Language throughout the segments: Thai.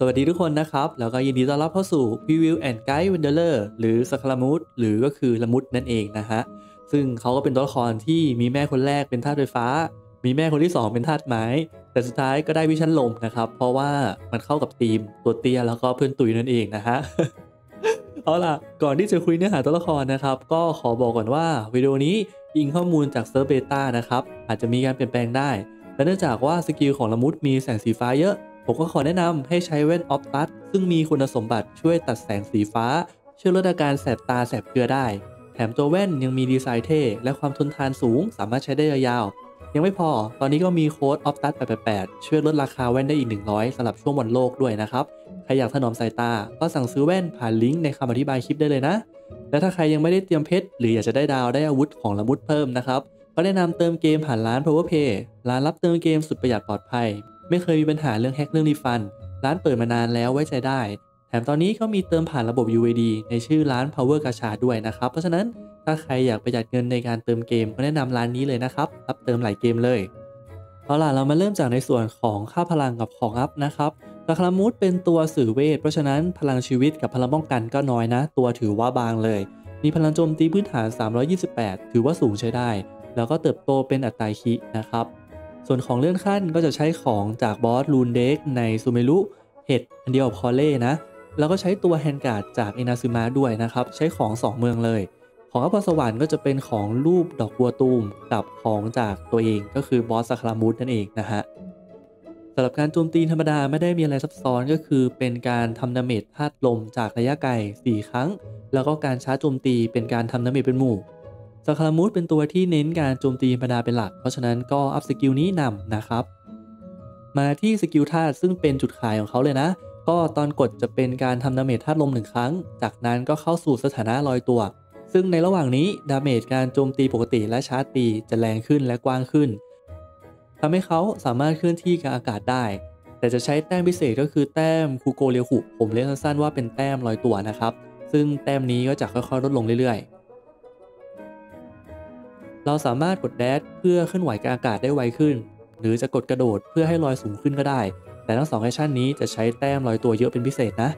สวัสดีทุกคนนะครับ แล้วก็ยินดีต้อนรับเข้าสู่ Preview and Guide Wanderer หรือ Scaramouche หรือก็คือละมุดนั่นเองนะฮะ ซึ่งเขาก็เป็นตัวละครที่มีแม่คนแรกเป็นธาตุไฟฟ้า มีแม่คนที่ 2 เป็นธาตุไม้ แต่สุดท้ายก็ได้ vision ลมนะครับ เพราะว่ามันเข้ากับทีมตัวเตี้ยแล้วก็เพื่อนตุยนั่นเองนะฮะ เอาล่ะ ก่อนที่จะคุยเนื้อหาตัวละครนะครับ ก็ขอบอกก่อนว่าวิดีโอนี้อิงข้อมูลจากเซิร์ฟ beta นะครับ อาจจะมีการเปลี่ยนแปลงได้และเนื่องจากว่า skill ของละมุดมีแสงสีฟ้าเยอะ ผมก็ขอแนะนำให้ใช้แว่น Ophtus ซึ่งมีคุณสมบัติช่วยตัดแสงสีฟ้า ช่วยลดอาการแสบตาแสบเกลือได้ แถมตัวแว่นยังมีดีไซน์เท่ และความทนทานสูง สามารถใช้ได้ยาวๆ ยังไม่พอ ตอนนี้ก็มี code Ophtus888 ช่วยลดราคาแว่นได้อีก 100สำหรับช่วงบอลโลกด้วยนะครับ ใครอยากถนอมสายตา ก็สั่งซื้อแว่นผ่านลิงก์ในคำอธิบายคลิปได้เลยนะ และถ้าใครยังไม่ได้เตรียมเพชรหรืออยากจะได้ดาวได้อาวุธของละมุดเพิ่มนะครับก็แนะนำเติมเกมผ่านร้าน PowerPay ร้านรับเติมเกมสุดประหยัดปลอดภัย ไม่เคยมีปัญหาเรื่องแฮกเรื่องรีฟัน ร้านเปิดมานานแล้วไว้ใจได้ แถมตอนนี้ก็มีเติมผ่านระบบ UID ในชื่อร้าน Power Gacha ด้วยนะครับ เพราะฉะนั้นถ้าใครอยากประหยัดเงินในการเติมเกมก็แนะนำร้านนี้เลยนะครับ รับเติมหลายเกมเลย เอาล่ะเรามาเริ่มจากในส่วนของค่าพลังกับของอัพนะครับตะคลามูดเป็นตัวสื่อเวท เพราะฉะนั้นพลังชีวิตกับพลังป้องกันก็น้อยนะ ตัวถือว่าบางเลย มีพลังโจมตีพื้นฐาน 328 ถือว่าสูงใช้ได้ แล้วก็เติบโตเป็นอัตราครินะครับ ส่วนของเลื่อนขั้นก็จะใช้ของจาก boss Ruin Drake ในซูเมรุเห็ดอันเดียวกับ Collei นะ แล้วก็ใช้ตัว handguard จาก Inazuma ด้วยนะครับ ใช้ของ 2 เมืองเลย ของ up พรสวรรค์ก็จะเป็นของรูปดอกบัวตูมกับของจากตัวเองก็คือ boss Scaramouche นั่นเองนะฮะสำหรับการโจมตีธรรมดาไม่ได้มีอะไรซับซ้อนก็คือเป็นการทำ damage ธาตุลมจากระยะไกล4ครั้ง แล้วก็การชาร์จโจมตีเป็นการทำ damage เป็นหมู่ Scaramouche เป็นตัวที่เน้นการโจมตีธรรมดาเป็นหลัก เพราะฉะนั้นก็ up skill นี้นำนะครับ มาที่ skill ธาตุซึ่งเป็นจุดขายของเขาเลยนะ ก็ตอนกดจะเป็นการทำ damage ธาตุลมหนึ่งครั้ง จากนั้นก็เข้าสู่สถานะลอยตัว ซึ่งในระหว่างนี้ damage การโจมตีปกติและชาร์จตีจะแรงขึ้นและกว้างขึ้นทำให้เขาสามารถเคลื่อนที่กลางอากาศได้ แต่จะใช้แต้มพิเศษก็คือแต้ม Kuugoryoku ผมเรียกสั้นๆว่าเป็นแต้มลอยตัวนะครับ ซึ่งแต้มนี้ก็จะค่อยๆลดลงเรื่อยๆ เราสามารถกด dash เพื่อเคลื่อนไหวกลางอากาศได้ไวขึ้น หรือจะกดกระโดดเพื่อให้ลอยสูงขึ้นก็ได้ แต่ทั้งสอง action นี้จะใช้แต้มลอยตัวเยอะเป็นพิเศษนะ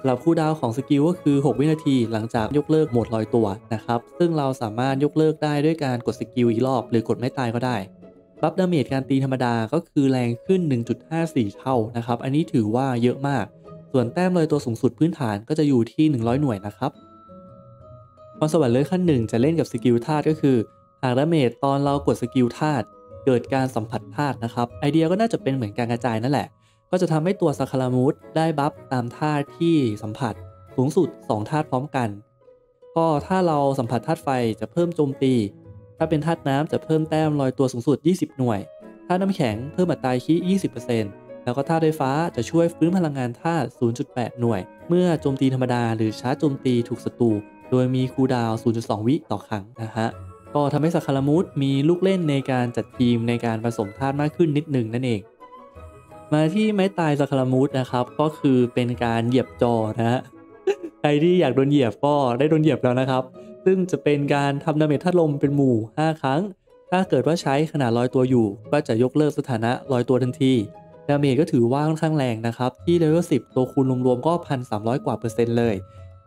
สำหรับ cooldown ของ skill ก็คือ 6 วินาทีหลังจากยกเลิกโหมดลอยตัวนะครับ ซึ่งเราสามารถยกเลิกได้ด้วยการกด skill อีกรอบ หรือกดไม้ตายก็ได้ buff damage การตีธรรมดาก็คือแรงขึ้น 1.54 เท่านะครับ อันนี้ถือว่าเยอะมาก ส่วนแต้มลอยตัวสูงสุดพื้นฐานก็จะอยู่ที่ 100 หน่วยนะครับ พรสวรรค์เลื่อนขั้นหนึ่งจะเล่นกับ skill ธาตุก็คือ หาก damage ตอนเรากด skill ธาตุเกิดการสัมผัสธาตุนะครับ ไอเดียก็น่าจะเป็นเหมือนการกระจายนั่นแหละ ก็จะทำให้ตัว Scaramouche ได้ buff ตามธาตุที่สัมผัสสูงสุด2ธาตุพร้อมกัน ก็ถ้าเราสัมผัสธาตุไฟจะเพิ่มโจมตี ถ้าเป็นธาตุน้ำจะเพิ่มแต้มลอยตัวสูงสุด 20 หน่วยธาตุน้ำแข็งเพิ่มอัตราคี20%แล้วก็ธาตุไฟฟ้าจะช่วยฟื้นพลังงานธาตุ0.8 หน่วย เมื่อโจมตีธรรมดาหรือชาร์จโจมตีถูกศัตรู โดยมีคูดาว 0.2 วิต่อครั้งนะฮะ ก็ทำให้สักคารามูดมีลูกเล่นในการจัดทีมในการผสมธาตุมากขึ้นนิดหนึ่งนั่นเอง มาที่ไม้ตายสคารามูดนะครับ ก็คือเป็นการเหยียบจอนะฮะ ใครที่อยากโดนเหยียบก็ได้โดนเหยียบแล้วนะครับ ซึ่งจะเป็นการทำ damage ธาตุลมเป็นหมู่ 5 ครั้ง ถ้าเกิดว่าใช้ขณะลอยตัวอยู่ ก็จะยกเลิกสถานะลอยตัวทันที damage ก็ถือว่าค่อนข้างแรงนะครับ ที่เลเวล10 ตัวคูณรวมๆก็ 1,300 กว่าเปอร์เซ็นต์เลย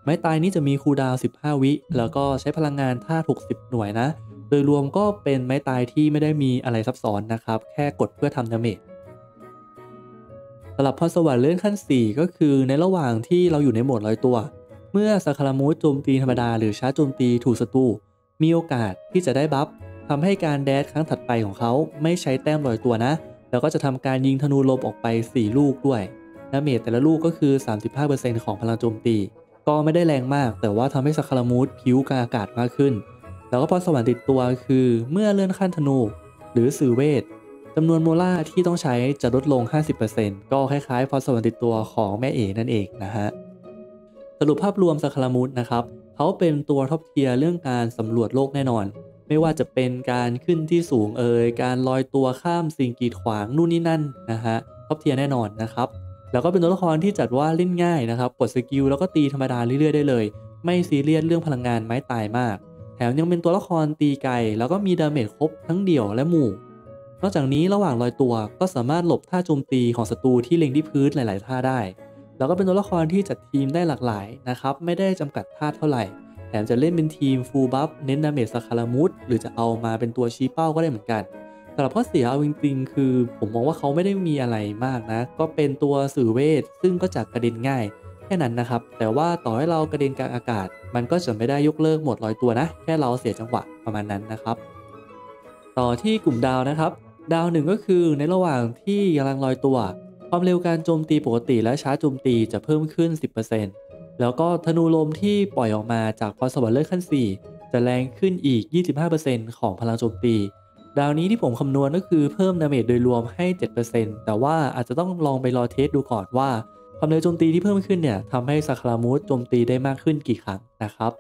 ไม้ตายนี้จะมี cooldown 15 วิ แล้วก็ใช้พลังงานธาตุ60 หน่วยนะ โดยรวมก็เป็นไม้ตายที่ไม่ได้มีอะไรซับซ้อนนะครับ แค่กดเพื่อทำ damageสำหรับพรสวรรค์เลื่อนขั้น 4 ก็คือในระหว่างที่เราอยู่ในโหมดลอยตัว เมื่อ Scaramouche โจมตีธรรมดาหรือช้าโจมตีถูกศัตรูมีโอกาสที่จะได้ buff ทำให้การ dash ครั้งถัดไปของเขาไม่ใช้แต้มลอยตัวนะ แล้วก็จะทำการยิงธนูลมออกไป 4 ลูกด้วย damage แต่ละลูกก็คือ 35%ของพลังโจมตี ก็ไม่ได้แรงมาก แต่ว่าทำให้ Scaramouche พลิ้วกลางอากาศมากขึ้น แล้วก็พรสวรรค์ติดตัวคือเมื่อเลื่อนขั้นธนู หรือสื่อเวทจำนวน Mora ที่ต้องใช้จะลดลง 50%ก็คล้ายๆพรสวรรค์ติดตัวของแม่เอ๋นั่นเองนะฮะสรุปภาพรวม Scaramouche นะครับเขาเป็นตัว top tier เรื่องการสำรวจโลกแน่นอน ไม่ว่าจะเป็นการขึ้นที่สูงเอยการลอยตัวข้ามสิ่งกีดขวางนู่นนี่นั่นนะฮะ top tier แน่นอนนะครับ แล้วก็เป็นตัวละครที่จัดว่าเล่นง่ายนะครับกด skill แล้วก็ตีธรรมดาเรื่อยๆได้เลย ไม่ซีเรียสเรื่องพลังงานไม้ตายมาก แถมยังเป็นตัวละครตีไกลแล้วก็มี damage ครบทั้งเดี่ยวและหมู่ นอกจากนี้ระหว่างลอยตัวก็สามารถหลบท่าโจมตีของศัตรูที่เล็งที่พื้นหลาย ๆ ท่าได้ แล้วก็เป็นตัวละครที่จัดทีมได้หลากหลายนะครับไม่ได้จำกัดธาตุเท่าไหร่ แถมจะเล่นเป็นทีม full buff เน้น damage Scaramouche หรือจะเอามาเป็นตัวชี้เป้าก็ได้เหมือนกัน สำหรับข้อเสียเอาจริงๆ คือผมมองว่าเขาไม่ได้มีอะไรมากนะ ก็เป็นตัวสื่อเวทซึ่งก็จะกระเด็นง่าย แค่นั้นนะครับ แต่ว่าต่อให้เรากระเด็นกลางอากาศ มันก็จะไม่ได้ยกเลิกหมดลอยตัวนะ แค่เราเสียจังหวะประมาณนั้นนะครับ ต่อที่กลุ่มดาวนะครับ ดาวหนึ่งก็คือในระหว่างที่กำลังลอยตัว ความเร็วการโจมตีปกติและช้าโจมตีจะเพิ่มขึ้น 10%แล้วก็ธนูลมที่ปล่อยออกมาจากพรสวรรค์เลือดขั้น 4 จะแรงขึ้นอีก 25%ของพลังโจมตี ดาวนี้ที่ผมคำนวณก็คือเพิ่มดาเมจโดยรวมให้ 7%แต่ว่าอาจจะต้องลองไปรอเทสดูก่อนว่าความเร็วโจมตีที่เพิ่มขึ้นเนี่ยทำให้สักครามูสโจมตีได้มากขึ้นกี่ครั้งนะครับ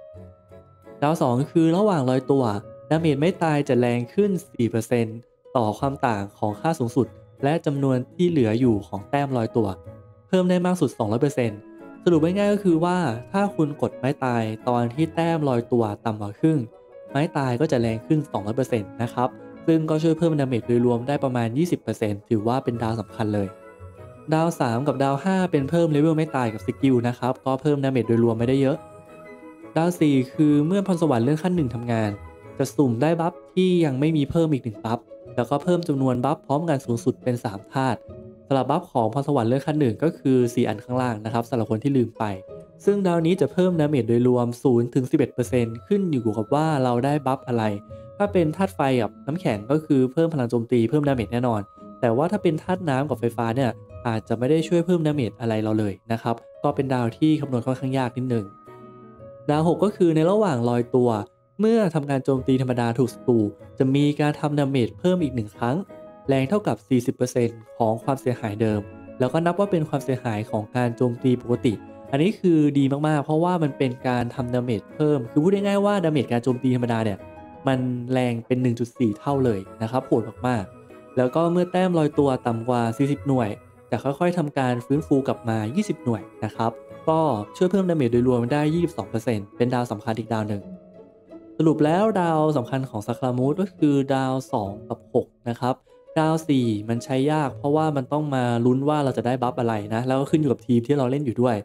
ดาว2คือระหว่างลอยตัวดาเมจไม่ตายจะแรงขึ้น 4%ต่อความต่างของค่าสูงสุด และจำนวนที่เหลืออยู่ของแต้มลอยตัว เพิ่มได้มากสุด 200%สรุปง่ายๆก็คือว่าถ้าคุณกดไม้ตายตอนที่แต้มลอยตัวต่ำกว่าครึ่ง ไม้ตายก็จะแรงขึ้น 200%นะครับ ซึ่งก็ช่วยเพิ่ม damage โดยรวมได้ประมาณ 20%ถือว่าเป็นดาวสำคัญเลย ดาว 3 กับดาว 5 เป็นเพิ่มเลเวลไม้ตายกับสกิลนะครับ ก็เพิ่ม damage โดยรวมไม่ได้เยอะ ดาว 4 คือเมื่อพรสวรรค์เลื่อนขั้นหนึ่งทำงาน จะสุ่มได้ buff ที่ยังไม่มีเพิ่มอีกหนึ่ง buff แล้วก็เพิ่มจำนวน buff พร้อมกันสูงสุดเป็น 3 ธาตุสำหรับ buff ของพรสวรรค์เลื่อนขั้นหนึ่งก็คือ 4 อันข้างล่างนะครับสำหรับคนที่ลืมไป ซึ่งดาวนี้จะเพิ่ม damage โดยรวม0-11%ขึ้นอยู่กับว่าเราได้ buff อะไร ถ้าเป็นธาตุไฟกับน้ำแข็งก็คือเพิ่มพลังโจมตีเพิ่ม damage แน่นอน แต่ว่าถ้าเป็นธาตุน้ำกับไฟฟ้าเนี่ยอาจจะไม่ได้ช่วยเพิ่ม damage อะไรเราเลยนะครับ ก็เป็นดาวที่คำนวณค่อนข้างยากนิดหนึ่ง ดาว 6 ก็คือในระหว่างลอยตัว เมื่อทำการโจมตีธรรมดาถูกศัตรูจะมีการทำ damage เพิ่มอีกหนึ่งครั้ง แรงเท่ากับ 40%ของความเสียหายเดิม แล้วก็นับว่าเป็นความเสียหายของการโจมตีปกติ อันนี้คือดีมากๆ เพราะว่ามันเป็นการทำ damage เพิ่ม คือพูดง่ายๆว่า damage การโจมตีธรรมดาเนี่ย มันแรงเป็น 1.4 เท่าเลยนะครับโหดมากๆ แล้วก็เมื่อแต้มลอยตัวต่ำกว่า 40 หน่วย จะค่อยๆทำการฟื้นฟูกลับมา 20 หน่วยนะครับ ก็ช่วยเพิ่ม damage โดยรวมได้ 22%เป็นดาวสำคัญอีกดาวหนึ่ง สรุปแล้วดาวสำคัญของ Scaramouche ก็คือดาว 2 กับ 6 นะครับ ดาว 4 มันใช้ยาก เพราะว่ามันต้องมาลุ้นว่าเราจะได้ buff อะไรนะ แล้วก็ขึ้นอยู่กับทีมที่เราเล่นอยู่ด้วย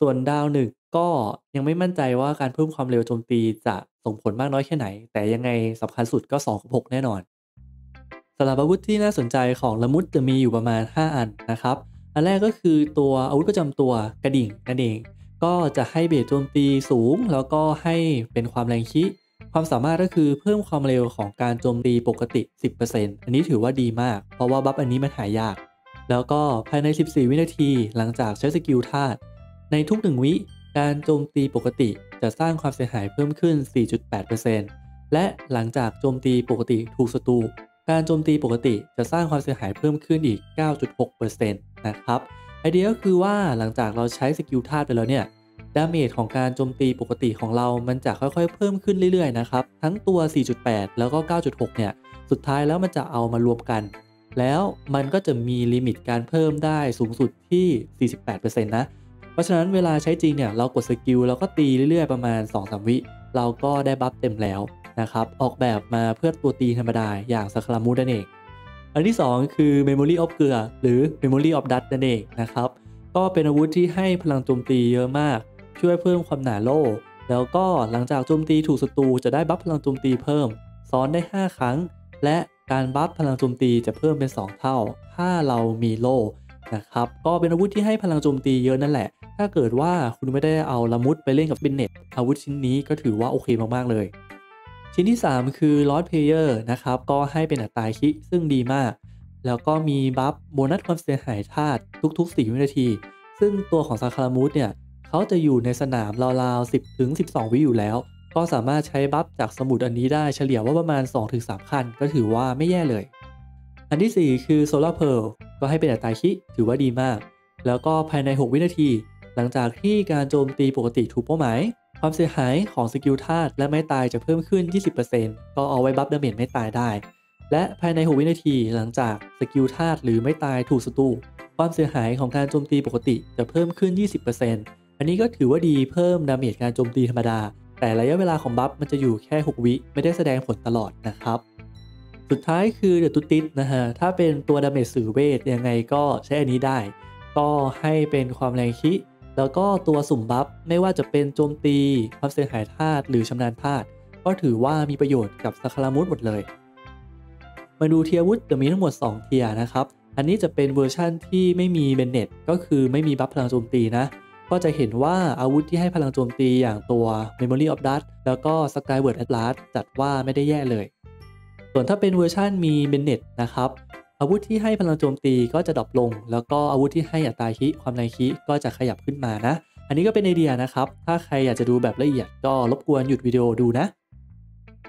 ส่วนดาวหนึ่ง ก็ยังไม่มั่นใจว่าการเพิ่มความเร็วโจมตีจะส่งผลมากน้อยแค่ไหน แต่ยังไงสำคัญสุดก็2กับ6แน่นอนสำหรับอาวุธที่น่าสนใจของละมุดจะมีอยู่ประมาณ 5 อันนะครับ อันแรกก็คือตัวอาวุธประจำตัวกระดิ่งนั่นเอง ก็จะให้เบสโจมตีสูง แล้วก็ให้เป็นความแรงคิความสามารถก็คือเพิ่มความเร็วของการโจมตีปกติ 10%อันนี้ถือว่าดีมาก เพราะว่าบัฟอันนี้มันหายาก แล้วก็ภายใน 14 วินาที หลังจากใช้สกิลธาตุในทุก 1 วิ การโจมตีปกติจะสร้างความเสียหายเพิ่มขึ้น 4.8%และหลังจากโจมตีปกติถูกศัตรู การโจมตีปกติจะสร้างความเสียหายเพิ่มขึ้นอีก 9.6%นะครับ ไอเดียก็คือว่าหลังจากเราใช้สกิลธาตุไปแล้วเนี่ย damage ของการโจมตีปกติของเรา มันจะค่อยๆ เพิ่มขึ้นเรื่อยๆ นะครับ ทั้งตัว 4.8 แล้วก็ 9.6 เนี่ย สุดท้ายแล้วมันจะเอามารวมกัน แล้วมันก็จะมี limit การเพิ่มได้สูงสุดที่ 48%นะ เพราะฉะนั้นเวลาใช้จริงเนี่ยเรากดสกิลแล้วก็ตีเรื่อยๆประมาณ2-3วิ เราก็ได้ buff เต็มแล้วนะครับออกแบบมาเพื่อตัวตีธรรมดาอย่าง Scaramouche นั่นเอง อันที่ 2 คือ Memory of เกลือหรือ Memory of Dust นั่นเองนะครับก็เป็นอาวุธที่ให้พลังโจมตีเยอะมาก ช่วยเพิ่มความหนาโล่แล้วก็หลังจากโจมตีถูกศัตรูจะได้ buff พลังโจมตีเพิ่ม ซ้อนได้ 5 ครั้ง และการ buff พลังโจมตีจะเพิ่มเป็น 2 เท่า ถ้าเรามีโล่ นะครับก็เป็นอาวุธที่ให้พลังโจมตีเยอะนั่นแหละ ถ้าเกิดว่าคุณไม่ได้เอาละมุดไปเล่นกับเบนเน็ตอาวุธชิ้นนี้ก็ถือว่าโอเคมากๆเลย ชิ้นที่ 3 คือ Lost Prayer นะครับก็ให้เป็นอัตราคิซึ่งดีมาก แล้วก็มี buff โบนัสความเสียหายธาตุทุก ๆ 4 วินาที ซึ่งตัวของ Scaramouche เนี่ยเขาจะอยู่ในสนามราวๆ 10ถึง12 วิอยู่แล้ว ก็สามารถใช้ buff จากสมุดอันนี้ได้เฉลี่ยว่าประมาณ 2-3ครั้งก็ถือว่าไม่แย่เลย อันที่ 4 คือ Solar Pearl ก็ให้เป็นอัตราคิถือว่าดีมาก แล้วก็ภายใน 6 วินาที หลังจากที่การโจมตีปกติถูกเป้าหมาย ความเสียหายของสกิลธาตุและไม้ตายจะเพิ่มขึ้น 20%ก็เอาไว้ buff damage ไม้ตายได้ และภายใน 6 วินาที หลังจากสกิลธาตุหรือไม้ตายถูกศัตรูความเสียหายของการโจมตีปกติจะเพิ่มขึ้น 20%อันนี้ก็ถือว่าดีเพิ่ม damage การโจมตีธรรมดา แต่ระยะเวลาของ buff มันจะอยู่แค่ 6 วิไม่ได้แสดงผลตลอดนะครับ สุดท้ายคือ The Widsith นะฮะ ถ้าเป็นตัว damage สื่อเวทยังไงก็ใช้อันนี้ได้ ก็ให้เป็นความแรงคิ แล้วก็ตัวสุ่ม buff ไม่ว่าจะเป็นโจมตีความเสียหายธาตุหรือชำนาญธาตุก็ถือว่ามีประโยชน์กับ Scaramouche หมดเลย มาดู tier อาวุธจะมีทั้งหมด 2 tier นะครับ อันนี้จะเป็นเวอร์ชั่นที่ไม่มีเบนเน็ตก็คือไม่มี buff พลังโจมตีนะก็จะเห็นว่าอาวุธที่ให้พลังโจมตีอย่างตัว Memory of Dust แล้วก็ Skyward Atlas จัดว่าไม่ได้แย่เลย ส่วนถ้าเป็นเวอร์ชันมีเบนเน็ตนะครับอาวุธที่ให้พลังโจมตีก็จะ drop ลง แล้วก็อาวุธที่ให้อัตราคิความแรงคิก็จะขยับขึ้นมานะ อันนี้ก็เป็นไอเดียนะครับ ถ้าใครอยากจะดูแบบละเอียดก็รบกวนหยุดวิดีโอดูนะ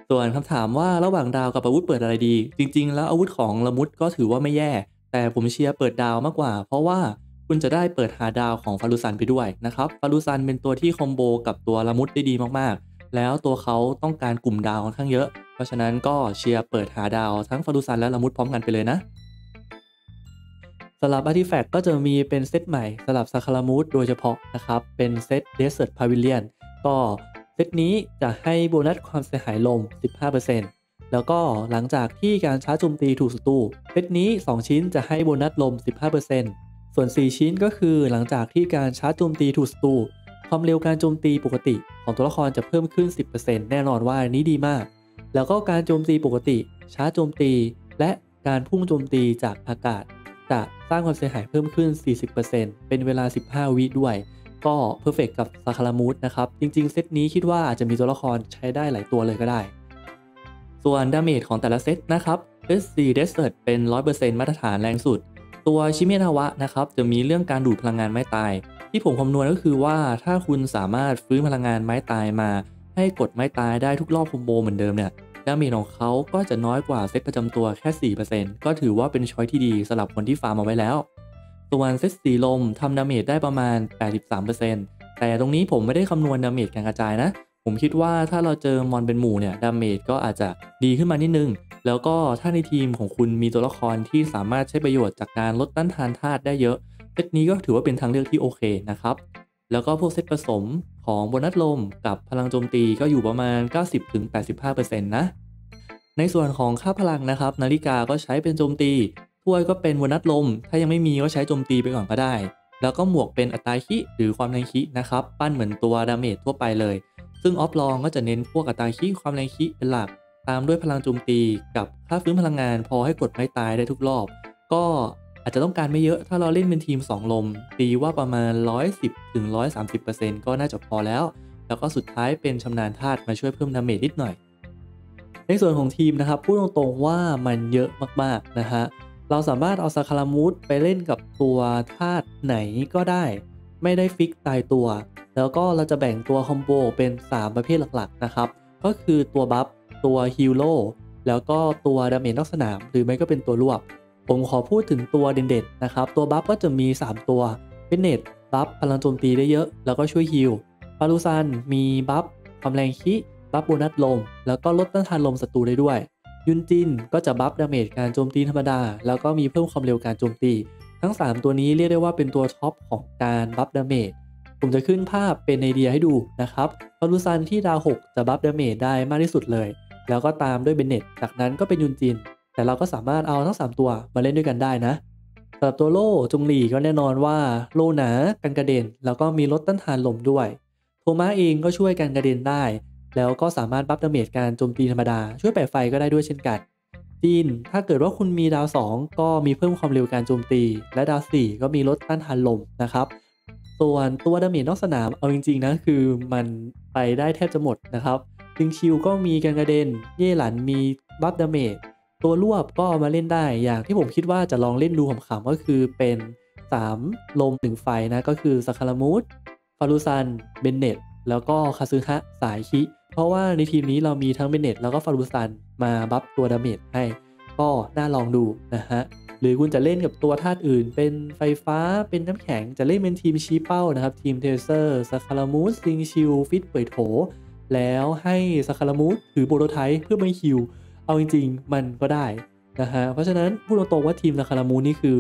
ส่วนคำถามว่าระหว่างดาวกับอาวุธเปิดอะไรดี จริง ๆ แล้วอาวุธของละมุดก็ถือว่าไม่แย่ แต่ผมเชียร์เปิดดาวมากกว่า เพราะว่าคุณจะได้เปิดหาดาวของฟารุซันไปด้วยนะครับ ฟารุซันเป็นตัวที่คอมโบกับตัวละมุดได้ดีมากๆ แล้วตัวเขาต้องการกลุ่มดาวค่อนข้างเยอะ เพราะฉะนั้นก็เชียร์เปิดหาดาวทั้งฟารุซันและละมุดพร้อมกันไปเลยนะสำหรับ artifact ก็จะมีเป็นเซตใหม่สำหรับ Scaramouche โดยเฉพาะนะครับ เป็นเซต Desert Pavilionก็เซตนี้จะให้โบนัสความเสียหายลม 15%แล้วก็หลังจากที่การชาร์จโจมตีถูกศัตรูเซตนี้ 2 ชิ้นจะให้โบนัสลม 15%ส่วน 4 ชิ้นก็คือหลังจากที่การชาร์จโจมตีถูกศัตรู ความเร็วการโจมตีปกติของตัวละครจะเพิ่มขึ้น 10%แน่นอนว่านี้ดีมาก แล้วก็การโจมตีปกติ ช้าโจมตี และการพุ่งโจมตีจากอากาศ จะสร้างความเสียหายเพิ่มขึ้น 40%เป็นเวลา 15 วิด้วย ก็ perfect กับ Scaramouche นะครับ จริง ๆ เซตนี้คิดว่าอาจจะมีตัวละครใช้ได้หลายตัวเลยก็ได้ ส่วน damage ของแต่ละเซตนะครับ เซต Desert เป็น 100%มาตรฐานแรงสุด ตัวชิเมนาวะนะครับจะมีเรื่องการดูดพลังงานไม้ตาย ที่ผมคำนวณก็คือว่าถ้าคุณสามารถฟื้นพลังงานไม้ตายมา ให้กดไม้ตายได้ทุกรอบคอมโบเหมือนเดิมเนี่ย damage ของเขาก็จะน้อยกว่าเซตประจำตัวแค่ 4%ก็ถือว่าเป็น choice ที่ดีสำหรับคนที่ฟาร์มเอาไว้แล้ว ส่วนเซตสี่ลมทำ damage ได้ประมาณ 83%แต่ตรงนี้ผมไม่ได้คำนวณ damage การกระจายนะ ผมคิดว่าถ้าเราเจอ mon เป็นหมู่เนี่ย damage ก็อาจจะดีขึ้นมานิดนึง แล้วก็ถ้าในทีมของคุณมีตัวละครที่สามารถใช้ประโยชน์จากการลดต้านทานธาตุได้เยอะ เซตนี้ก็ถือว่าเป็นทางเลือกที่โอเคนะครับ แล้วก็พวกเซตผสมของโบนัสลมกับพลังโจมตีก็อยู่ประมาณ 90-85%นะ ในส่วนของค่าพลังนะครับ นาฬิกาก็ใช้เป็นโจมตี ถ้วยก็เป็นโบนัสลม ถ้ายังไม่มีก็ใช้โจมตีไปก่อนก็ได้ แล้วก็หมวกเป็นอัตราคิหรือความแรงคินะครับ ปั้นเหมือนตัว damage ทั่วไปเลย ซึ่ง op รองก็จะเน้นพวกอัตราคิความแรงคิเป็นหลัก ตามด้วยพลังโจมตี กับค่าฟื้นพลังงานพอให้กดไม้ตายได้ทุกรอบ ก็ อาจจะต้องการไม่เยอะถ้าเราเล่นเป็นทีม 2 ลม ตีว่าประมาณ 110ถึง130%ก็น่าจะพอแล้ว แล้วก็สุดท้ายเป็นชำนาญธาตุมาช่วยเพิ่ม damage นิดหน่อย ในส่วนของทีมนะครับพูดตรงๆว่ามันเยอะมากๆนะฮะเราสามารถเอาสคารามูชไปเล่นกับตัวธาตุไหนก็ได้ ไม่ได้ fix ตายตัว แล้วก็เราจะแบ่งตัวคอมโบเป็น 3 ประเภทหลักๆนะครับก็คือตัว buff ตัว heal โล่แล้วก็ตัว damage นอกสนาม หรือไม่ก็เป็นตัวรวบ ผมขอพูดถึงตัวเด่นๆนะครับ ตัว buff ก็จะมี 3 ตัวเบนเน็ต buff พลังโจมตีได้เยอะ แล้วก็ช่วย healฟารูซันมี buff ความแรง crit buff โบนัสลม แล้วก็ลดต้านทานลมศัตรูได้ด้วย ยุนจินก็จะ buff damage การโจมตีธรรมดา แล้วก็มีเพิ่มความเร็วการโจมตี ทั้ง 3 ตัวนี้เรียกได้ว่าเป็นตัวท็อปของการ buff damage ผมจะขึ้นภาพเป็นไอเดียให้ดูนะครับฟารูซันที่ดาว 6 จะ buff damage ได้มากที่สุดเลย แล้วก็ตามด้วยเบนเน็ตจากนั้นก็เป็นยุนจิน แต่เราก็สามารถเอาทั้ง 3 ตัวมาเล่นด้วยกันได้นะสำหรับตัวโล่จงหลีก็แน่นอนว่าโล่หนากันกระเด็น แล้วก็มีลดต้านทานลมด้วยโทมาเองก็ช่วยกันกระเด็นได้ แล้วก็สามารถ buff damage การโจมตีธรรมดา ช่วยแปะไฟก็ได้ด้วยเช่นกันจีนถ้าเกิดว่าคุณมีดาว 2 ก็มีเพิ่มความเร็วการโจมตี และดาว 4 ก็มีลดต้านทานลมนะครับส่วนตัว damage นอกสนามเอาจริงๆนะคือมันไปได้แทบจะหมดนะครับซิงชิวก็มีการกระเด็น เย่หลันมี buff damage ตัวรวบก็เอามาเล่นได้ อย่างที่ผมคิดว่าจะลองเล่นดูขำๆก็คือเป็น 3 ลม1ไฟนะ ก็คือสคารามูดฟารูซัน เบนเนตแล้วก็คาซึฮะ สายคิ เพราะว่าในทีมนี้เรามีทั้งเบนเนตแล้วก็ฟารูซันมาบัฟตัวดาเมจให้ ก็น่าลองดูนะฮะ หรือคุณจะเล่นกับตัวธาตุอื่น เป็นไฟฟ้า เป็นน้ำแข็ง จะเล่นเป็นทีมชี้เป้านะครับ ทีมเทเซอร์สคารามูสซิงชิลฟิตเปิดโถ แล้วให้สคารามูสถือโปรโตไทป์เพื่อไม่คิว เอาจริงๆ มันก็ได้นะฮะเพราะฉะนั้นพูดตรงๆว่าทีมสคารามูชนี่คือ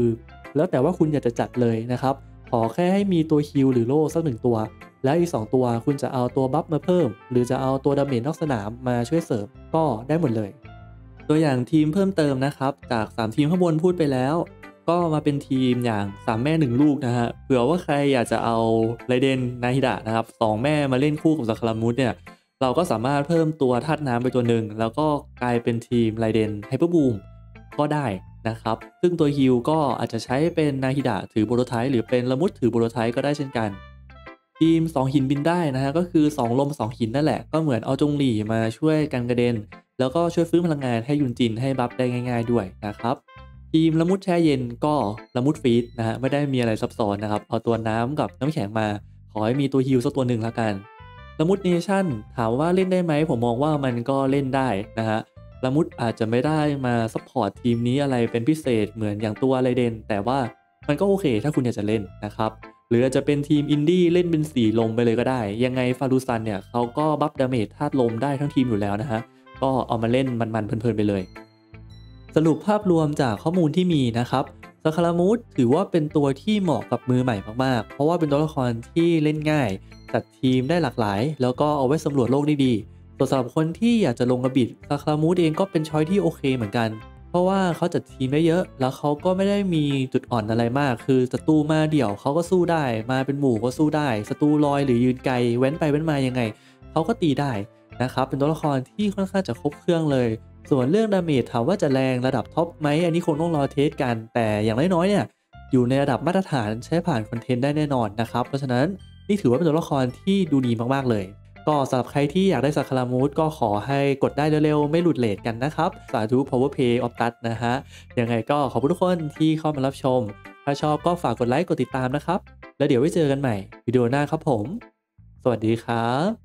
แล้วแต่ว่าคุณอยากจะจัดเลยนะครับ ขอแค่ให้มีตัวคิวหรือโล่สักหนึ่งตัว แล้วอีก 2 ตัวคุณจะเอาตัว buff มาเพิ่ม หรือจะเอาตัว damage นอกสนามมาช่วยเสริมก็ได้หมดเลย ตัวอย่างทีมเพิ่มเติมนะครับ จาก 3 ทีมข้างบนพูดไปแล้ว ก็มาเป็นทีมอย่าง3แม่1ลูกนะฮะเผื่อว่าใครอยากจะเอาไรเดนนาฮิดะนะครับสองแม่มาเล่นคู่กับสักคารามุสเนี่ย เราก็สามารถเพิ่มตัวธาตุน้ำไปตัวหนึ่งแล้วก็กลายเป็นทีมไรเดน Hyperbloom ก็ได้นะครับ ซึ่งตัว heal ก็อาจจะใช้เป็นนาฮิดะถือ Prototype หรือเป็นละมุดถือ Prototype ก็ได้เช่นกัน ทีม 2 หินบินได้นะฮะก็คือ 2 ลม 2 หินนั่นแหละ ก็เหมือนเอาจงหลี่มาช่วยกันกระเด็น แล้วก็ช่วยฟื้นพลังงานให้ยุนจินให้ buff ได้ง่าย ๆ ด้วยนะครับทีมละมุดแช่เย็นก็ละมุดฟีดนะฮะไม่ได้มีอะไรซับซ้อนนะครับเอาตัวน้ำกับน้ำแข็งมา ขอให้มีตัว heal สักตัวหนึ่งแล้วกัน ละมุด Nation ถามว่าเล่นได้ไหม ผมมองว่ามันก็เล่นได้นะฮะละมุดอาจจะไม่ได้มา support ทีมนี้อะไรเป็นพิเศษเหมือนอย่างตัวอะไรเดน แต่ว่ามันก็โอเคถ้าคุณอยากจะเล่นนะครับ หรืออาจจะเป็นทีมอินดี้เล่นเป็นสี่ลมไปเลยก็ได้ ยังไงฟารูซันเนี่ยเขาก็ buff damage ธาตุลมได้ทั้งทีมอยู่แล้วนะฮะก็เอามาเล่นมันๆเพลินๆไปเลย สรุปภาพรวมจากข้อมูลที่มีนะครับสคารามูชถือว่าเป็นตัวที่เหมาะกับมือใหม่มากๆ เพราะว่าเป็นตัวละครที่เล่นง่าย จัดทีมได้หลากหลาย แล้วก็เอาไว้สำรวจโลกได้ดีส่วนสำหรับคนที่อยากจะลง Abyss สคารามูชเองก็เป็น choice ที่โอเคเหมือนกัน เพราะว่าเขาจัดทีมได้เยอะ แล้วเขาก็ไม่ได้มีจุดอ่อนอะไรมาก คือศัตรูมาเดี่ยวเขาก็สู้ได้ มาเป็นหมู่ก็สู้ได้ศัตรูลอยหรือยืนไกลเว้นไปเว้นมายังไงเขาก็ตีได้นะครับเป็นตัวละครที่ค่อนข้างจะครบเครื่องเลย ส่วนเรื่อง damage ถามว่าจะแรงระดับท็อปไหมอันนี้คงต้องรอ test กัน แต่อย่างน้อยๆเนี่ยอยู่ในระดับมาตรฐานใช้ผ่านคอนเทนต์ได้แน่นอนนะครับเพราะฉะนั้น นี่ถือว่าเป็นตัวละครที่ดูดีมากๆเลย ก็สำหรับใครที่อยากได้สักคารามูดก็ขอให้กดได้เร็วๆ ไม่หลุดเลทกันนะครับ สาธุ power play ออฟตัดนะฮะ ยังไงก็ขอบคุณทุกคนที่เข้ามารับชม ถ้าชอบก็ฝากกดไลค์กดติดตามนะครับ แล้วเดี๋ยวไว้เจอกันใหม่วิดีโอหน้าครับผม สวัสดีครับ